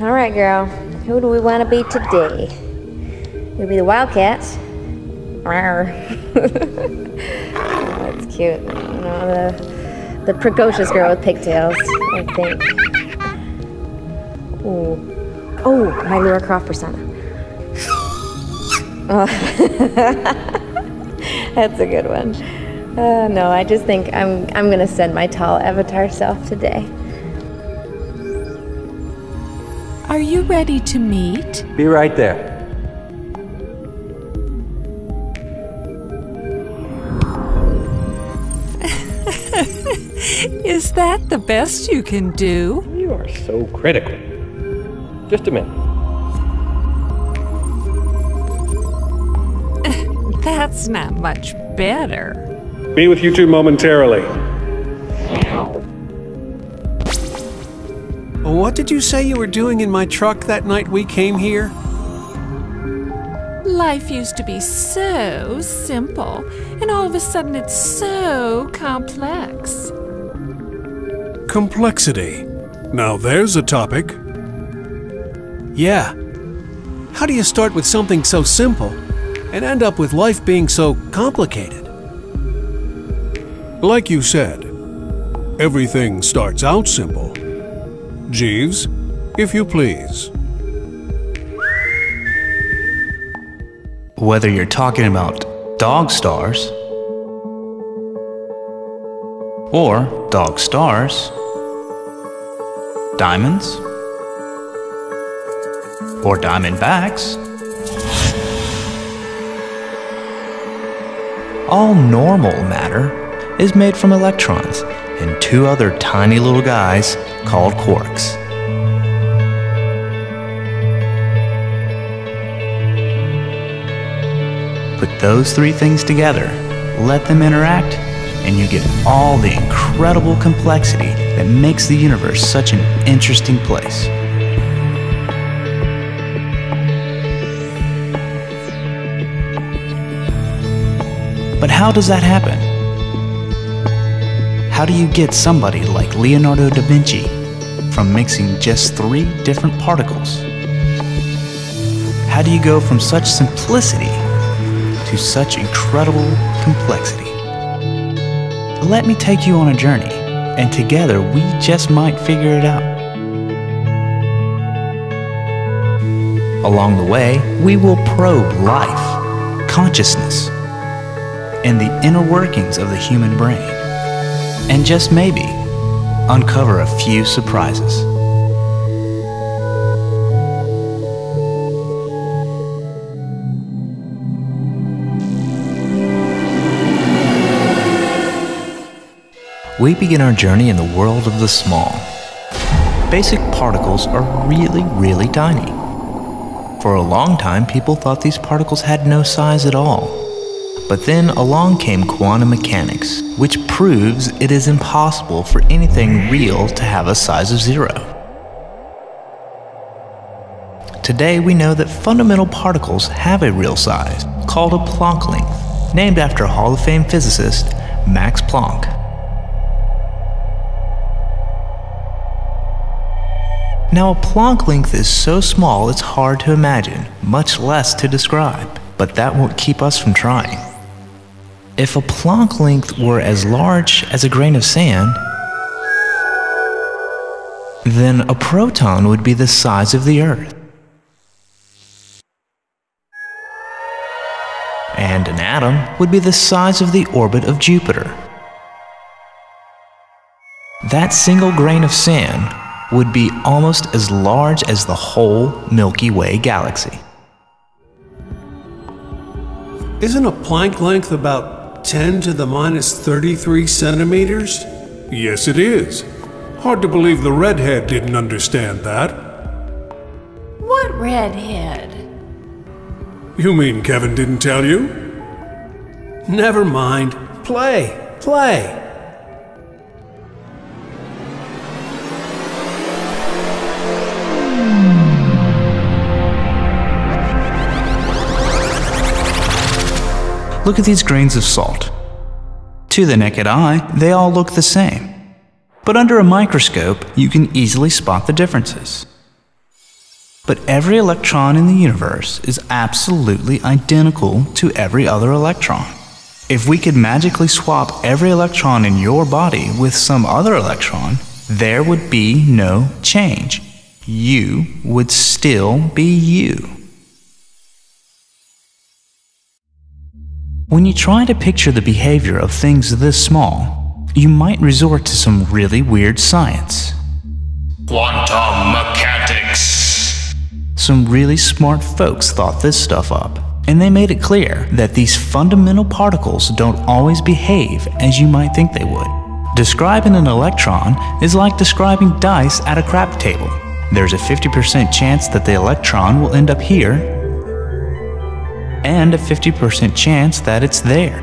All right, girl. Who do we want to be today? You'll be the Wildcats. Oh, that's cute. You know, the, the precocious girl with pigtails, I think. Ooh. Oh, my Laura Croft persona. That's a good one. Uh, no, I just think I'm I'm gonna send my tall avatar self today. Are you ready to meet? Be right there. Is that the best you can do? You are so critical. Just a minute. That's not much better. Be with you two momentarily. What did you say you were doing in my truck that night we came here? Life used to be so simple, and all of a sudden it's so complex. Complexity. Now there's a topic. Yeah. How do you start with something so simple and end up with life being so complicated? Like you said, everything starts out simple. Jeeves, if you please. Whether you're talking about dog stars or dog stars, diamonds, or diamondbacks, all normal matter is made from electrons and two other tiny little guys called quarks. Put those three things together, let them interact, and you get all the incredible complexity that makes the universe such an interesting place. But how does that happen? How do you get somebody like Leonardo da Vinci from mixing just three different particles? How do you go from such simplicity to such incredible complexity? Let me take you on a journey, and together we just might figure it out. Along the way, we will probe life, consciousness, and the inner workings of the human brain and just maybe uncover a few surprises. We begin our journey in the world of the small. Basic particles are really, really tiny. For a long time, people thought these particles had no size at all. But then along came quantum mechanics, which proves it is impossible for anything real to have a size of zero. Today we know that fundamental particles have a real size, called a Planck length, named after Hall of Fame physicist Max Planck. Now a Planck length is so small it's hard to imagine, much less to describe, but that won't keep us from trying. If a Planck length were as large as a grain of sand, then a proton would be the size of the Earth. And an atom would be the size of the orbit of Jupiter. That single grain of sand would be almost as large as the whole Milky Way galaxy. Isn't a Planck length about 10 to the minus 33 centimeters? Yes, it is. Hard to believe the redhead didn't understand that. What redhead? You mean Kevin didn't tell you? Never mind. Play, play. Look at these grains of salt. To the naked eye, they all look the same. But under a microscope, you can easily spot the differences. But every electron in the universe is absolutely identical to every other electron. If we could magically swap every electron in your body with some other electron, there would be no change. You would still be you. When you try to picture the behavior of things this small, you might resort to some really weird science. Quantum mechanics. Some really smart folks thought this stuff up, and they made it clear that these fundamental particles don't always behave as you might think they would. Describing an electron is like describing dice at a crap table. There's a 50% chance that the electron will end up here, and a 50% chance that it's there.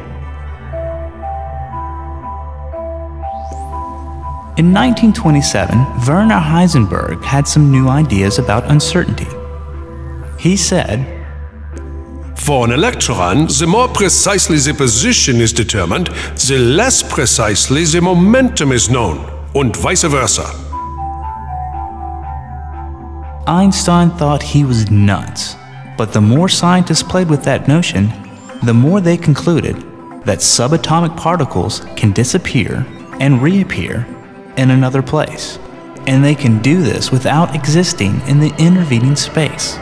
In 1927, Werner Heisenberg had some new ideas about uncertainty. He said, For an electron, the more precisely the position is determined, the less precisely the momentum is known, and vice versa. Einstein thought he was nuts, but the more scientists played with that notion, the more they concluded that subatomic particles can disappear and reappear in another place, and they can do this without existing in the intervening space.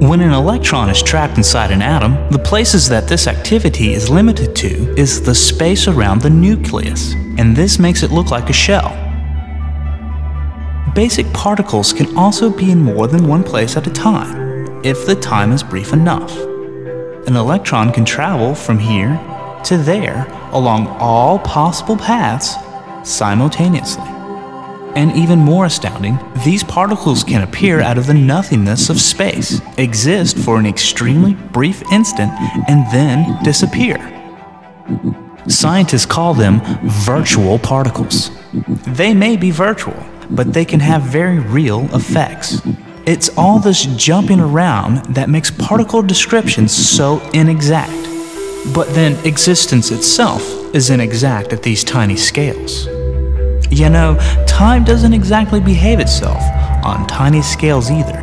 When an electron is trapped inside an atom, the places that this activity is limited to is the space around the nucleus, and this makes it look like a shell. Basic particles can also be in more than one place at a time, if the time is brief enough. An electron can travel from here to there along all possible paths simultaneously. And even more astounding, these particles can appear out of the nothingness of space, exist for an extremely brief instant, and then disappear. Scientists call them virtual particles. They may be virtual, but they can have very real effects. It's all this jumping around that makes particle descriptions so inexact. But then existence itself is inexact at these tiny scales. You know, time doesn't exactly behave itself on tiny scales either.